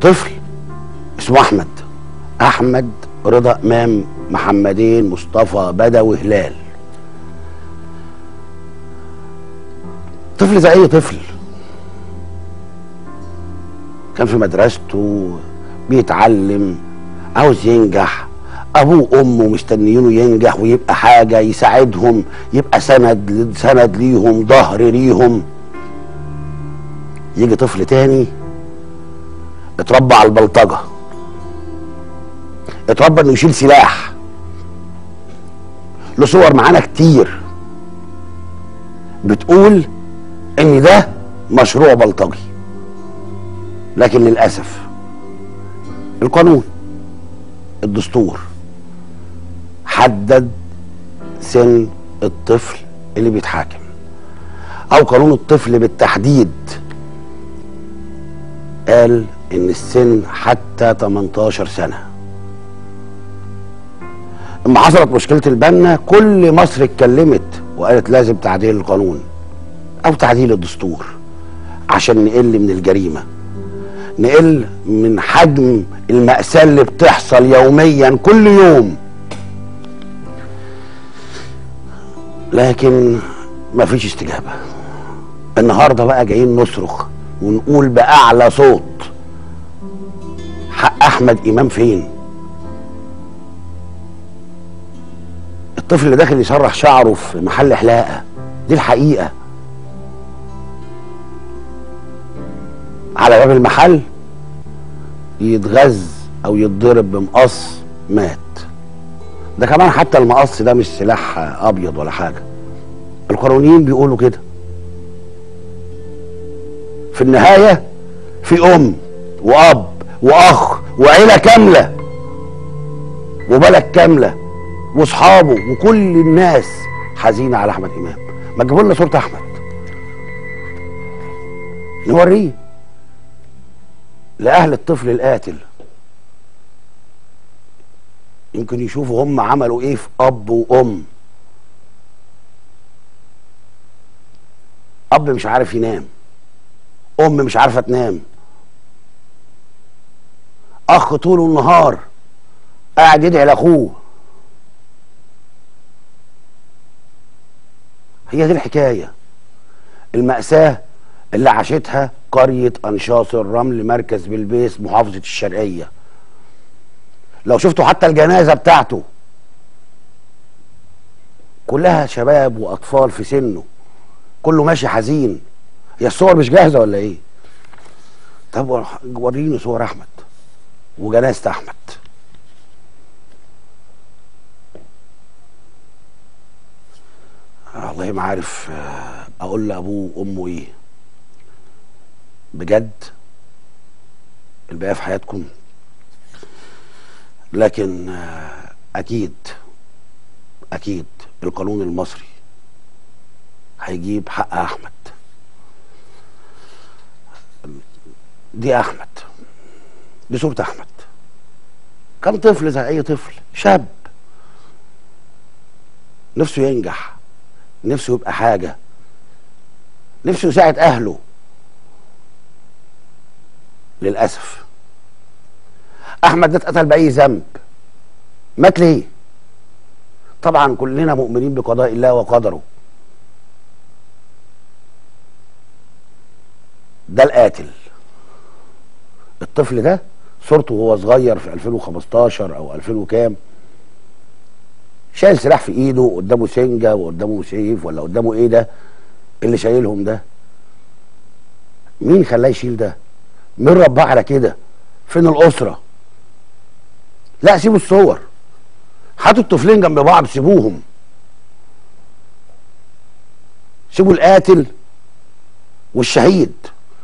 طفل اسمه أحمد. أحمد رضا إمام محمدين مصطفى بدوي هلال. طفل زي أي طفل. كان في مدرسته بيتعلم عاوز ينجح. أبوه وأمه مستنيينه ينجح ويبقى حاجة يساعدهم يبقى سند سند ليهم ظهر ليهم. يجي طفل تاني اتربى على البلطجة. اتربى انه يشيل سلاح. له صور معانا كتير. بتقول ان ده مشروع بلطجي. لكن للأسف القانون الدستور حدد سن الطفل اللي بيتحاكم أو قانون الطفل بالتحديد. قال إن السن حتى 18 سنة. اما حصلت مشكلة البنا كل مصر اتكلمت وقالت لازم تعديل القانون أو تعديل الدستور عشان نقل من الجريمة. نقل من حجم المأساة اللي بتحصل يوميا كل يوم. لكن مفيش استجابة. النهاردة بقى جايين نصرخ ونقول بأعلى صوت. حق أحمد إمام فين؟ الطفل اللي داخل يسرح شعره في محل حلاقة دي الحقيقة. على باب المحل يتغز أو يتضرب بمقص مات. ده كمان حتى المقص ده مش سلاح أبيض ولا حاجة. القانونيين بيقولوا كده. في النهاية في أم وأب. وأخ وعيلة كاملة وبلد كاملة وأصحابه وكل الناس حزينة على أحمد إمام. ما تجيبوا لنا صورة أحمد. نوريه. لأهل الطفل القاتل. يمكن يشوفوا هم عملوا إيه في أب وأم. أب مش عارف ينام. أم مش عارفة تنام. أخ طول النهار قاعد يدعي لأخوه. هي دي الحكاية. المأساة اللي عاشتها قرية أنشاص الرمل مركز بلبيس محافظة الشرقية. لو شفتوا حتى الجنازة بتاعته كلها شباب وأطفال في سنه. كله ماشي حزين. هي الصور مش جاهزة ولا إيه؟ طب وريني صور أحمد. وجنازة أحمد. والله ما عارف آه، أقول لأبوه وأمه إيه. بجد الباقي في حياتكم. لكن آه، أكيد أكيد القانون المصري هيجيب حق أحمد. دي أحمد. دي صورة أحمد. كان طفل زي أي طفل؟ شاب. نفسه ينجح. نفسه يبقى حاجة. نفسه يساعد أهله. للأسف. أحمد ده اتقتل بأي ذنب. مات ليه؟ طبعا كلنا مؤمنين بقضاء الله وقدره. ده القاتل. الطفل ده صورته وهو صغير في 2015 أو 2000 وكام شايل سلاح في إيده قدامه سنجة وقدامه سيف ولا قدامه إيه ده؟ اللي شايلهم ده. مين خلاه يشيل ده؟ مين رباه على كده؟ فين الأسرة؟ لا سيبوا الصور. هاتوا الطفلين جنب بعض سيبوهم. سيبوا القاتل والشهيد.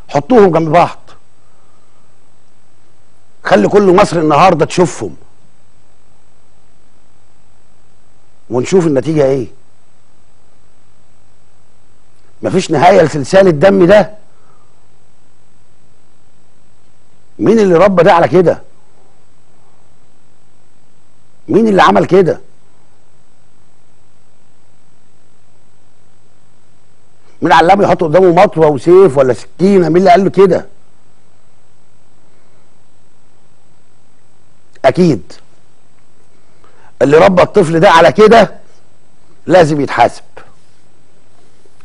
حطوهم جنب بعض. خلي كل مصر النهارده تشوفهم. ونشوف النتيجة إيه. مفيش نهاية لسلسال الدم ده. مين اللي ربى ده على كده؟ مين اللي عمل كده؟ مين علمه يحط قدامه مطوة وسيف ولا سكينة؟ مين اللي قال له كده؟ أكيد. اللي ربى الطفل ده على كده لازم يتحاسب.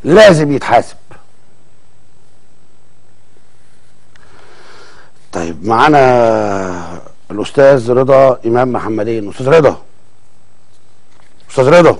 لازم يتحاسب. طيب معانا الأستاذ رضا إمام محمدين. أستاذ رضا. أستاذ رضا.